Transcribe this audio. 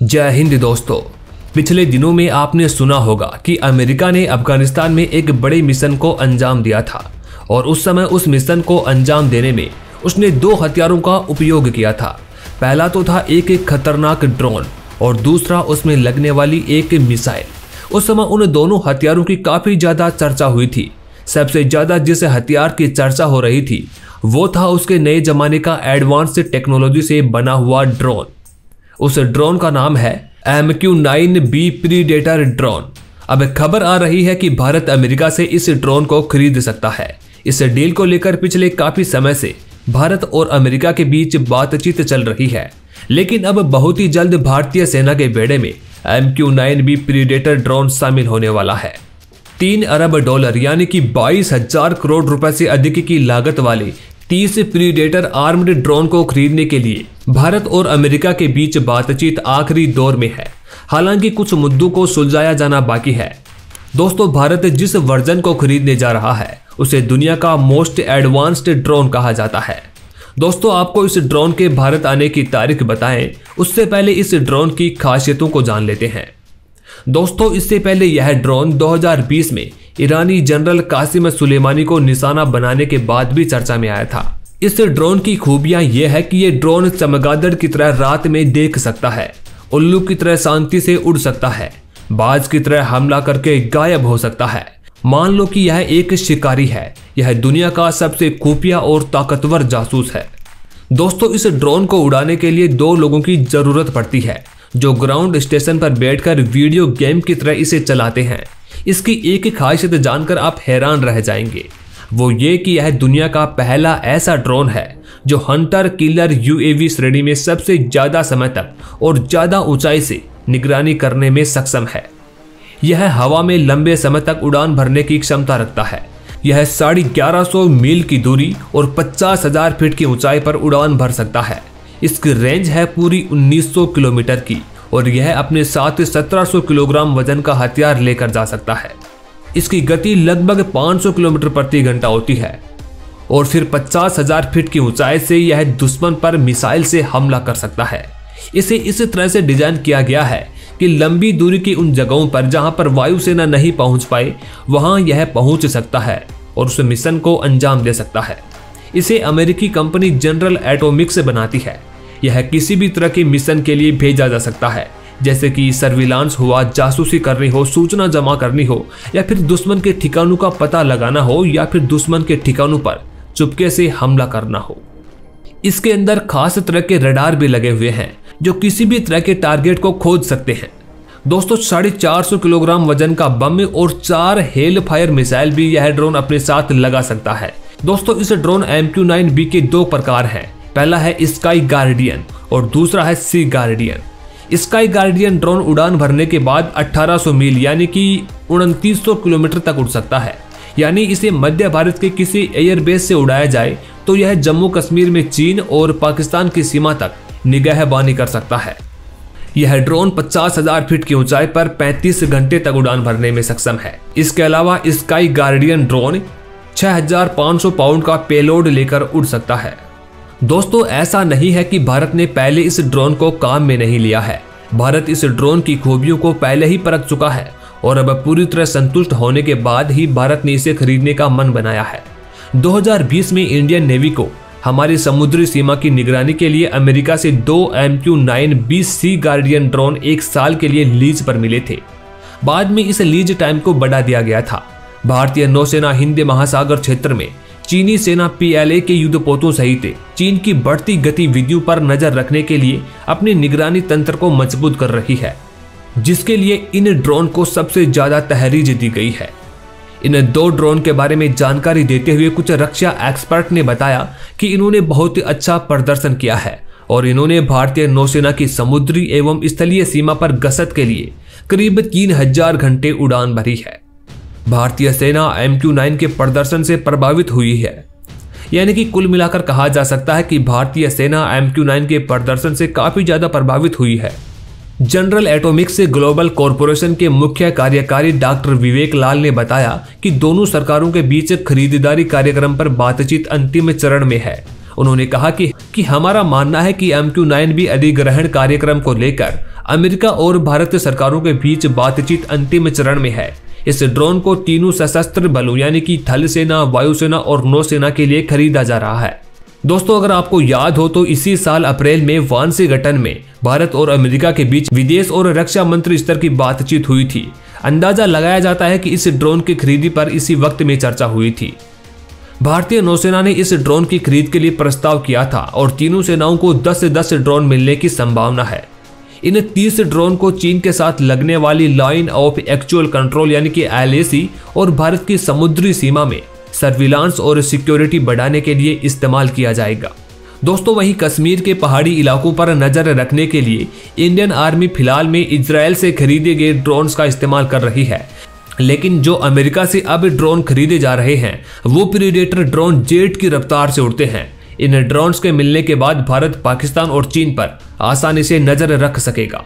जय हिंद दोस्तों। पिछले दिनों में आपने सुना होगा कि अमेरिका ने अफ़गानिस्तान में एक बड़े मिशन को अंजाम दिया था और उस समय उस मिशन को अंजाम देने में उसने दो हथियारों का उपयोग किया था। पहला तो था एक एक खतरनाक ड्रोन और दूसरा उसमें लगने वाली एक मिसाइल। उस समय उन दोनों हथियारों की काफ़ी ज़्यादा चर्चा हुई थी। सबसे ज़्यादा जिस हथियार की चर्चा हो रही थी, वो था उसके नए जमाने का एडवांस टेक्नोलॉजी से बना हुआ ड्रोन। उस ड्रोन का नाम है M Q nine B Predator drone अब खबर आ रही है कि भारत अमेरिका से इस ड्रोन को खरीद सकता है। इस डील को लेकर पिछले काफ़ी समय से भारत और अमेरिका के बीच बातचीत चल रही है। लेकिन अब बहुत ही जल्द भारतीय सेना के बेड़े में M Q nine B Predator drone शामिल होने वाला है। तीन अरब डॉलर, यानी कि बाईस हज़ार करोड़ रुपए से अधिक की लागत वाले तीस प्रीडेटर आर्म्ड ड्रोन को खरीदने के लिए भारत और अमेरिका के बीच बातचीत आखिरी दौर में है। हालाँकि कुछ मुद्दों को सुलझाया जाना बाकी है। दोस्तों, भारत जिस वर्जन को खरीदने जा रहा है, उसे दुनिया का मोस्ट एडवांस्ड ड्रोन कहा जाता है। दोस्तों, आपको इस ड्रोन के भारत आने की तारीख बताएँ। उससे पहले इस ड्रोन की खासियतों को जान लेते हैं। दोस्तों, इससे पहले यह ड्रोन 2020 में ईरानी जनरल कासिम सुलेमानी को निशाना बनाने के बाद भी चर्चा में आया था। इस ड्रोन की खूबियाँ यह है कि यह ड्रोन चमगादड़ की तरह रात में देख सकता है, उल्लू की तरह शांति से उड़ सकता है, बाज की तरह हमला करके गायब हो सकता है। मान लो कि यह एक शिकारी है, यह दुनिया का सबसे खुफिया और ताकतवर जासूस है। दोस्तों, इस ड्रोन को उड़ाने के लिए दो लोगों की ज़रूरत पड़ती है, जो ग्राउंड स्टेशन पर बैठकर वीडियो गेम की तरह इसे चलाते हैं। इसकी एक ही खासियत जानकर आप हैरान रह जाएँगे। वो ये कि यह दुनिया का पहला ऐसा ड्रोन है, जो हंटर किलर यूएवी श्रेणी में सबसे ज़्यादा समय तक और ज़्यादा ऊंचाई से निगरानी करने में सक्षम है। यह हवा में लंबे समय तक उड़ान भरने की क्षमता रखता है। यह साढ़े ग्यारह सौ मील की दूरी और पचास हज़ार फीट की ऊंचाई पर उड़ान भर सकता है। इसकी रेंज है पूरी 1900 किलोमीटर की। और यह अपने साथ 1700 किलोग्राम वज़न का हथियार लेकर जा सकता है। इसकी गति लगभग 500 किलोमीटर प्रति घंटा होती है और फिर पचास हज़ार फीट की ऊंचाई से यह दुश्मन पर मिसाइल से हमला कर सकता है। इसे इस तरह से डिज़ाइन किया गया है कि लंबी दूरी की उन जगहों पर जहाँ पर वायुसेना नहीं पहुँच पाए, वहाँ यह पहुँच सकता है और उस मिशन को अंजाम दे सकता है। इसे अमेरिकी कंपनी जनरल एटोमिक से बनाती है। यह किसी भी तरह के मिशन के लिए भेजा जा सकता है। जैसे कि सर्विलांस हुआ, जासूसी करनी हो, सूचना जमा करनी हो, या फिर दुश्मन के ठिकानों का पता लगाना हो, या फिर दुश्मन के ठिकानों पर चुपके से हमला करना हो। इसके अंदर खास तरह के रडार भी लगे हुए हैं, जो किसी भी तरह के टारगेट को खोज सकते हैं। दोस्तों, साढ़े चार सौ किलोग्राम वज़न का बम और चार हेल फायर मिसाइल भी यह ड्रोन अपने साथ लगा सकता है। दोस्तों, इस drone M Q nine B के दो प्रकार हैं। पहला है स्काई गार्डियन और दूसरा है Sea Guardian. Sky Guardian drone उड़ान भरने के बाद 1800 मील, यानी कि उनतीस किलोमीटर तक उड़ सकता है। यानी इसे मध्य भारत के किसी एयरबेस से उड़ाया जाए तो यह जम्मू कश्मीर में चीन और पाकिस्तान की सीमा तक निगाहबानी कर सकता है। यह ड्रोन पचास हज़ार फीट की ऊंचाई पर 35 घंटे तक उड़ान भरने में सक्षम है। इसके अलावा स्काई गार्डियन ड्रोन 6500 पाउंड का पेलोड लेकर उड़ सकता है। दोस्तों, ऐसा नहीं है कि भारत ने पहले इस ड्रोन को काम में नहीं लिया है। भारत इस ड्रोन की खूबियों को पहले ही परख चुका है और अब पूरी तरह संतुष्ट होने के बाद ही भारत ने इसे खरीदने का मन बनाया है। 2020 में इंडियन नेवी को हमारी समुद्री सीमा की निगरानी के लिए अमेरिका से दो M Q nine Sea Guardian drone एक साल के लिए लीज पर मिले थे। बाद में इस लीज टाइम को बढ़ा दिया गया था। भारतीय नौसेना हिंद महासागर क्षेत्र में चीनी सेना पीएलए के युद्धपोतों सहित चीन की बढ़ती गतिविधियों पर नज़र रखने के लिए अपने निगरानी तंत्र को मज़बूत कर रही है, जिसके लिए इन ड्रोन को सबसे ज़्यादा तहरीज दी गई है। इन दो ड्रोन के बारे में जानकारी देते हुए कुछ रक्षा एक्सपर्ट ने बताया कि इन्होंने बहुत ही अच्छा प्रदर्शन किया है और इन्होंने भारतीय नौसेना की समुद्री एवं स्थलीय सीमा पर गसत के लिए करीब तीन हज़ार घंटे उड़ान भरी है। भारतीय सेना एम के प्रदर्शन से प्रभावित हुई है। यानी कि कुल मिलाकर कहा जा सकता है कि भारतीय सेना एम के प्रदर्शन से काफ़ी ज़्यादा प्रभावित हुई है। जनरल एटॉमिक्स ग्लोबल कॉरपोरेशन के मुख्य कार्यकारी डॉक्टर विवेक लाल ने बताया कि दोनों सरकारों के बीच खरीदारी कार्यक्रम पर बातचीत अंतिम चरण में है। उन्होंने कहा कि कि हमारा मानना है कि एम क्यू नाइन भी अधिग्रहण कार्यक्रम को लेकर अमेरिका और भारत सरकारों के बीच बातचीत अंतिम चरण में है। इस ड्रोन को तीनों सशस्त्र बलों, यानी कि थल सेना, वायुसेना और नौसेना के लिए खरीदा जा रहा है। दोस्तों, अगर आपको याद हो तो इसी साल अप्रैल में वानसी गठन में भारत और अमेरिका के बीच विदेश और रक्षा मंत्री स्तर की बातचीत हुई थी। अंदाज़ा लगाया जाता है कि इस ड्रोन की खरीदी पर इसी वक्त में चर्चा हुई थी। भारतीय नौसेना ने इस ड्रोन की खरीद के लिए प्रस्ताव किया था और तीनों सेनाओं को 10 से 10 ड्रोन मिलने की संभावना है। इन 30 ड्रोन को चीन के साथ लगने वाली लाइन ऑफ़ एक्चुअल कंट्रोल, यानी कि एलएसी, और भारत की समुद्री सीमा में सर्विलांस और सिक्योरिटी बढ़ाने के लिए इस्तेमाल किया जाएगा। दोस्तों, वहीं कश्मीर के पहाड़ी इलाकों पर नज़र रखने के लिए इंडियन आर्मी फ़िलहाल में इसराइल से खरीदे गए ड्रोन्स का इस्तेमाल कर रही है। लेकिन जो अमेरिका से अब ड्रोन खरीदे जा रहे हैं, वो प्रीडेटर ड्रोन जेट की रफ्तार से उड़ते हैं। इन ड्रोन्स के मिलने के बाद भारत, पाकिस्तान और चीन पर आसानी से नज़र रख सकेगा।